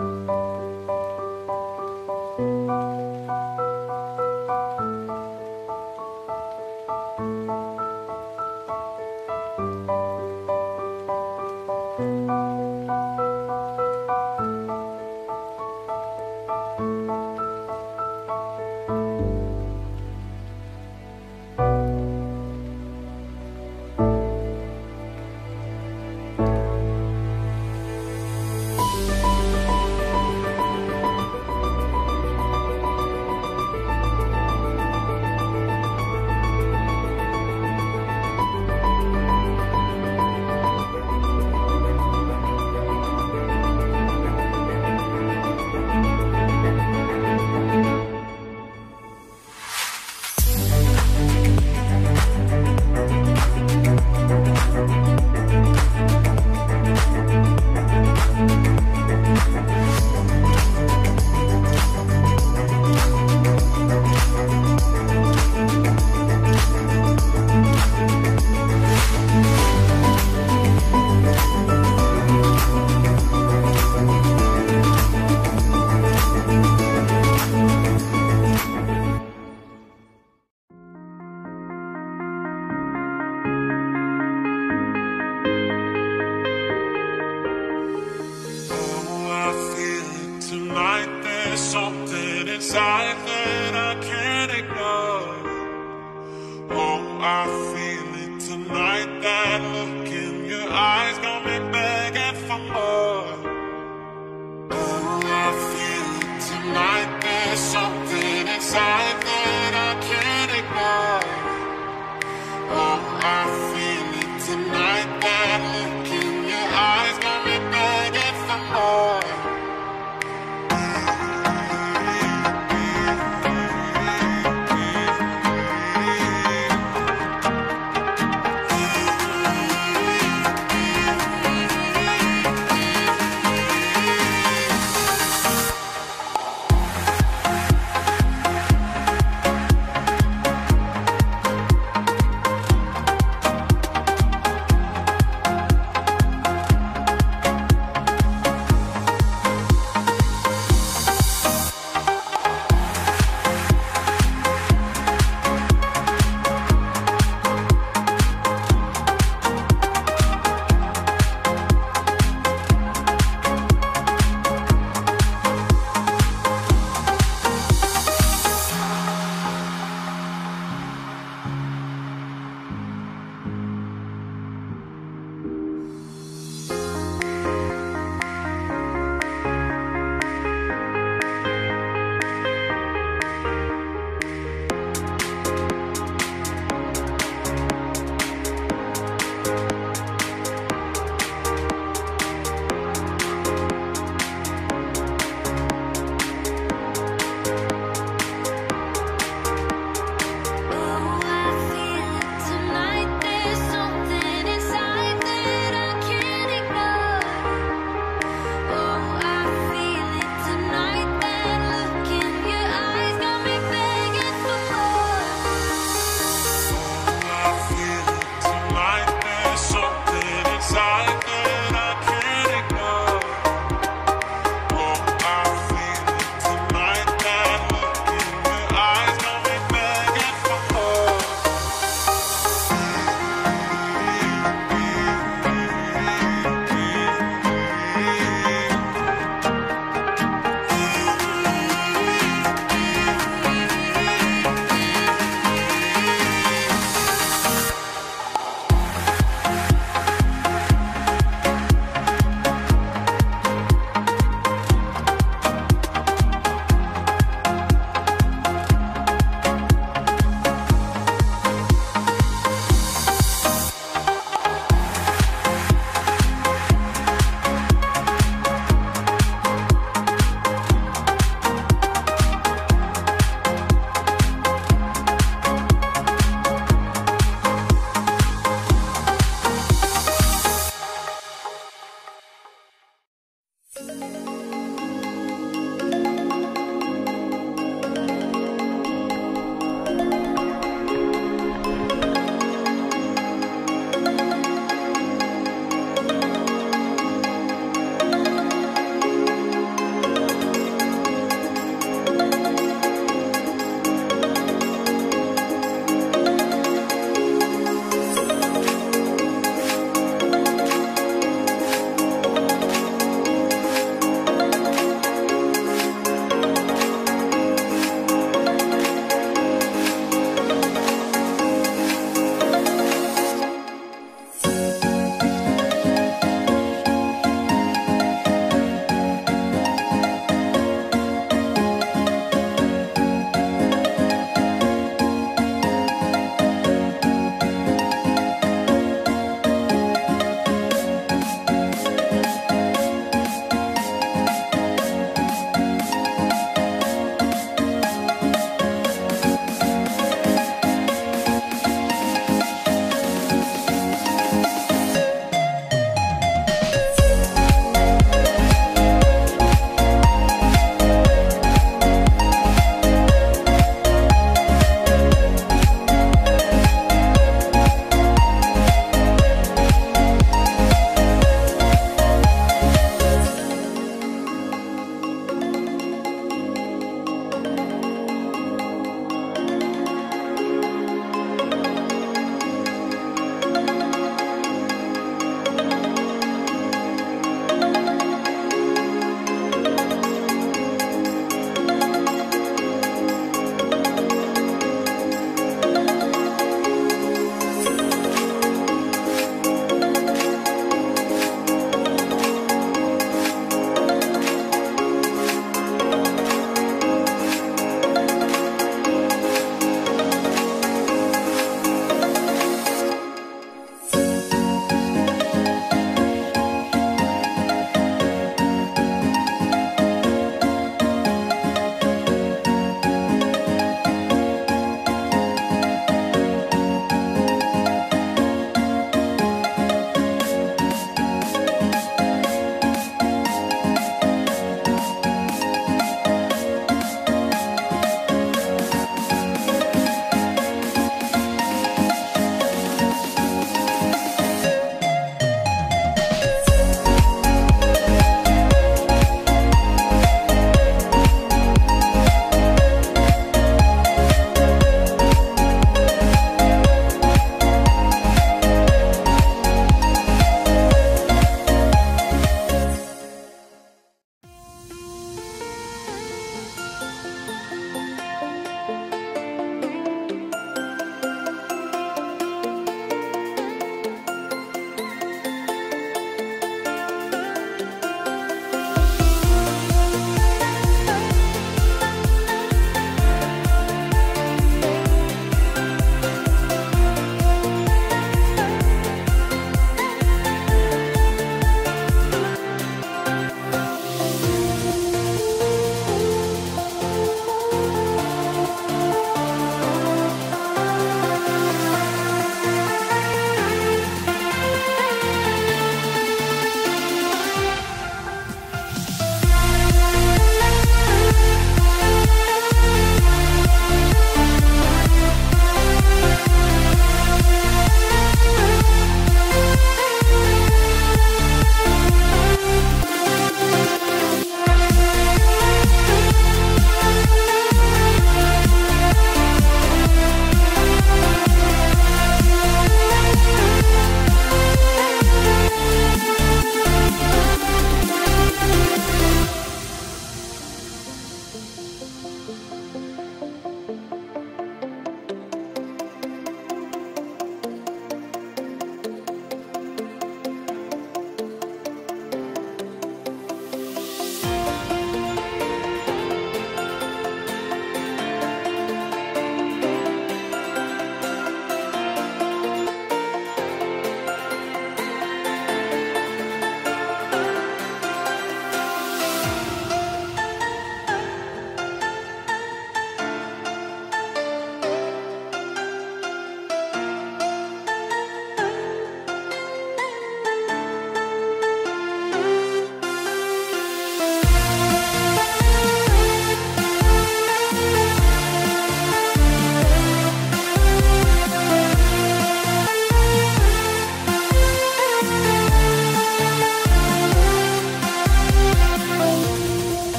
嗯。